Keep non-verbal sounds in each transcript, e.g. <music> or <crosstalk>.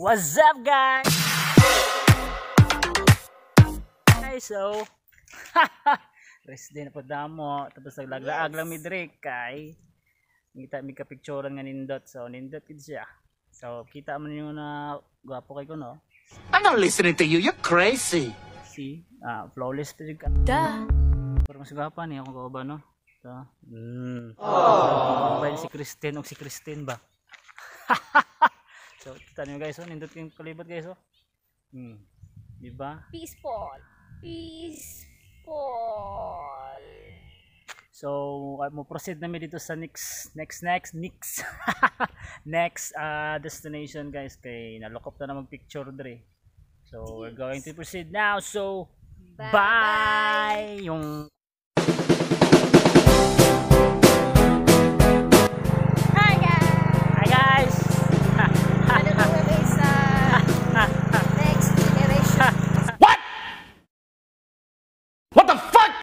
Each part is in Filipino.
What's up guys? Hi so <laughs> Rest din po damo tapos naglaglaag lang mi dire kay kita mi ka picturean nga nindot so nindot kid siya. So kita man yung na gwapo kay ko no. I'm not listening to you. You're crazy. See, ah flawless pa ka. Da. Pero mas gwapa ni ako ba no. So, mm. Oh. si Christine o si Christine ba? <laughs> so, kita niyo guys, oh, nindot yung kalibot guys, oh. Hmm. Di ba? Peaceful. Peaceful. So, uh, mo proceed na mi dito sa next next next next <laughs> next uh, destination guys kay nalokop na na mag-picture dre. So, we're going to proceed now. So, Bye. bye. Yung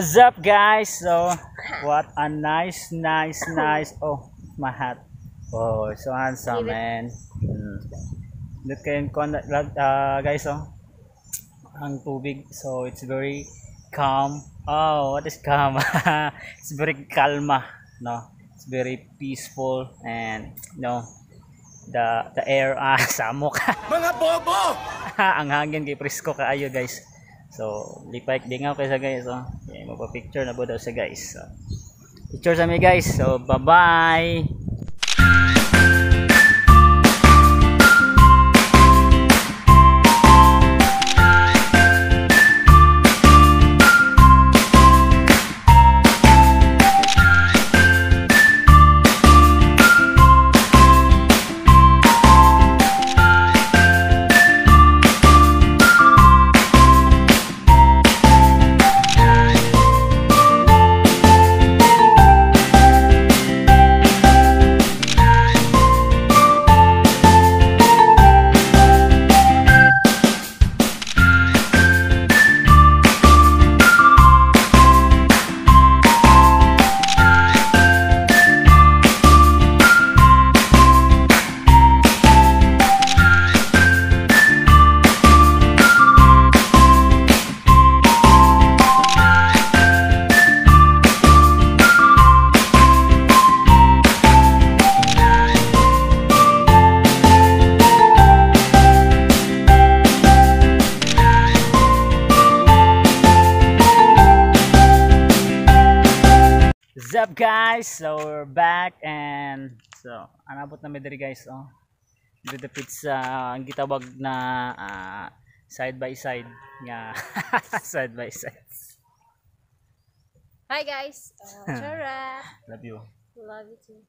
What's up guys? So, <laughs> what a nice, nice, nice. Oh, my hat. Oh, so handsome man. Mm. Look kayo kon uh, guys oh. Ang tubig. So, it's very calm. Oh, what is calm? <laughs> it's very kalma, no. It's very peaceful and no the the air ah <laughs> samok. Mga bobo! ang hangin kay presko kaayo guys so lipay dingaw kay sa guys so okay, magpa-picture na po daw sa guys. So, picture sa mi guys. So bye up guys? So we're back and so anabot na mi diri guys oh. Dito the pizza ang gitawag na ah, side by side nga <laughs> side by side. Hi guys. <laughs> Uh, Chara. Love you. Love you too.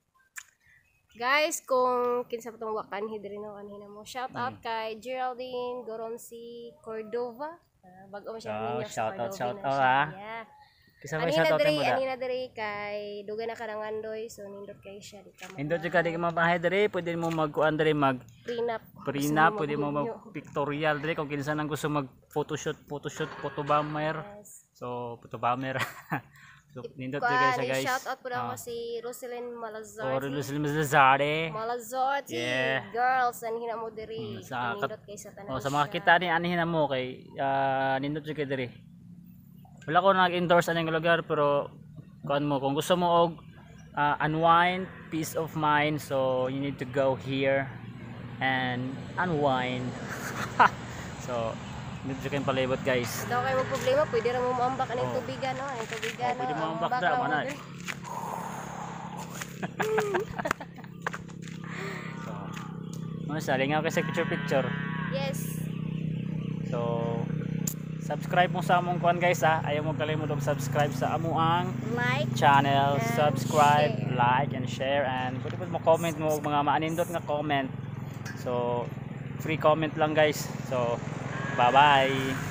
Guys, kung kinsa pa tong wakan hidri no kanina mo. Shout out kay Geraldine Goronsi Cordova. Uh, bago mo siya Oh, shout out, shout na out, ah. Yeah. Kisa may Anina shout out diri, mo da. anina diri kay duga na karangandoy so nindot kay siya di ka jud ka di ka mabahay diri, pwede mo magkuan diri mag prenup. prenup, pwede mo mag pictorial diri kung kinsa nang gusto mag photoshoot, photoshoot, photobomber. Yes. So, photobomber. <laughs> So, nindot diri guys, guys. Shout out po ako Ah. si Roselyn Malazar. Or Muslim Lazare. Malazorti Yeah. girls and hina mo diri. Mm, sa Nindot kay sa tanan. Oh, sa mga kita ni anihin na mo kay ah, nindot jud kay diri. Wala ko nag-endorse aning lugar pero kuan mo kung gusto mo og ah, unwind, peace of mind, so you need to go here and unwind. <laughs> so, jud kayong palibot guys. Daw kayo problema, pwede ra mo maambak aning Oh. tubigan no, aning tubigan. Oh, pwede mo ambak Ambak dra, ra manay. <laughs> So, ano sa lingaw kay sa picture picture. Yes. So, subscribe mo sa among kuan guys ha. Ayaw mo kalimut og subscribe sa amuang Like channel, subscribe, share. like, and share, and pwede mo comment mo mga maanindot nga comment. So, free comment lang guys. So, bye-bye! Guys,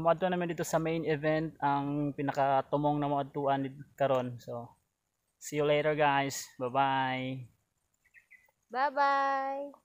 so maadto namin dito sa main event ang pinakatumong na maadtuan dito karon. So, see you later guys. Bye-bye! Bye-bye.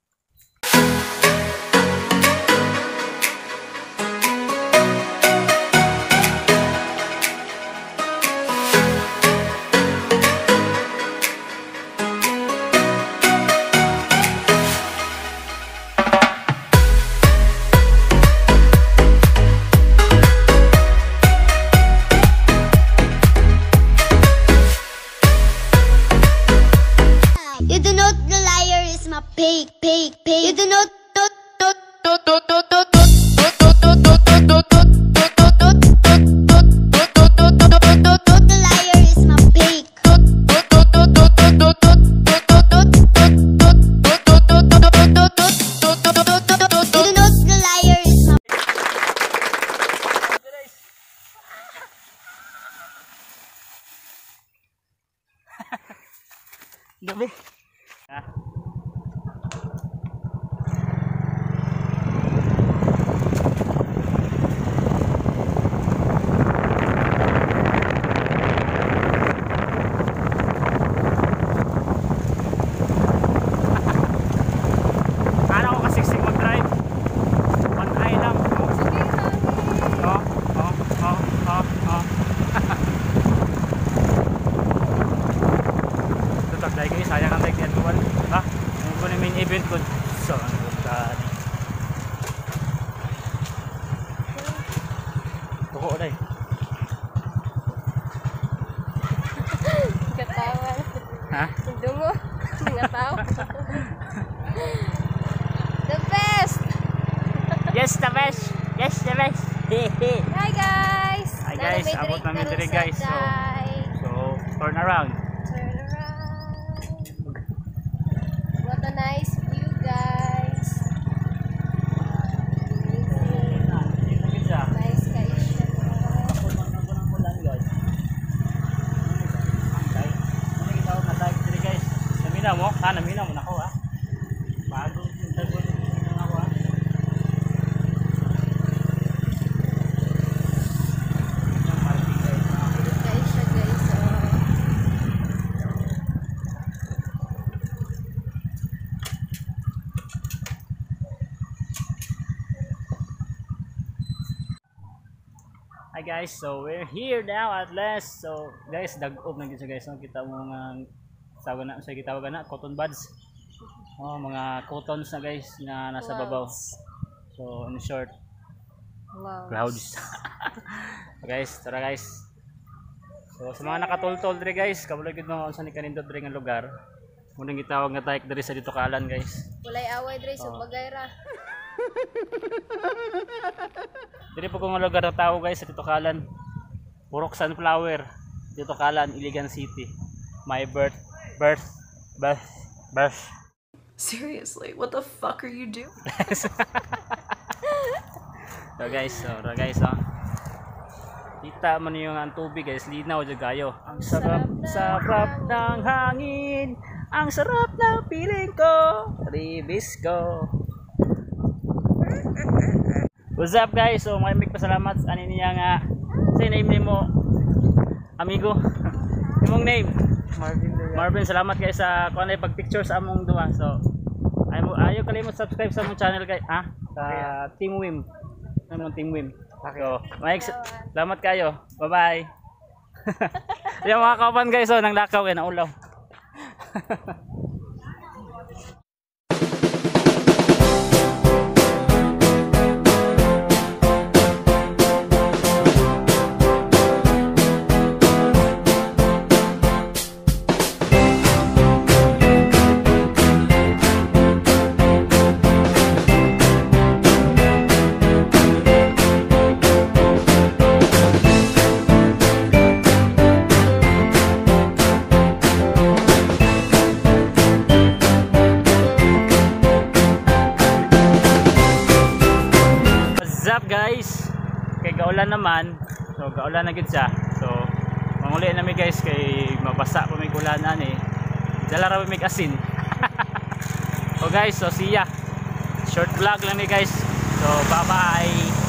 刘备。Ha? Dungo. Mga tao. The best! Yes, the best! Yes, the best! <laughs> Hi guys! Hi, guys. Abot namin diri, guys. So, so, turn around. Turn around. What a nice view, guys. Nice kayo siya. Namina mo? Ha, namina mo na ako ha. Bago yung tago na ako ha. Yung parking guys. Kayo siya, guys. Oh. Hi guys, so we're here now at last. So guys, dag-off na siya guys. No? Kita mo nga sawa na sa gitawag na cotton buds. Oh, mga cottons na guys na nasa babaw. So in short, Wow. clouds. <laughs> guys, tara guys. So sa mga nakatultol dire guys, kabalo gid mo unsa ni kanindot dire nga lugar. Munang gitawag nga tayo diri sa dito kalan guys. Walay away, Dre. Oh. bagay ra. <laughs> Dili po kung lugar na tao guys sa Titokalan. Purok Sunflower. Titokalan, Iligan City. My birth, birth, birth, birth. Seriously, what the fuck are you doing? <laughs> So guys, so guys oh. Kita mo niyo ang tubig guys, linaw jud kayo. Ang sarap, sarap ng hangin. Ang sarap ng piling ko. Ribis ko. What's up guys? So may pasalamat sa ani niya nga say name nimo amigo. <laughs> Imong name? Marvin Loya. Marvin, salamat guys sa kung ano pag picture sa among duha. So ayaw, ayaw kalimot subscribe sa among channel guys. Ah, sa Team Wim. Ano Team Wim. So, Mike, salamat kayo. Bye-bye. <laughs> Yung mga kapan guys, oh, nang lakaw kayo, naulaw. <laughs> Gaulan naman. So gaulan na gid siya. So manguli na mi guys kay mabasa pa may kulanan eh. Dala ra mi asin. <laughs> so guys, so siya. Short vlog lang ni guys. So bye bye.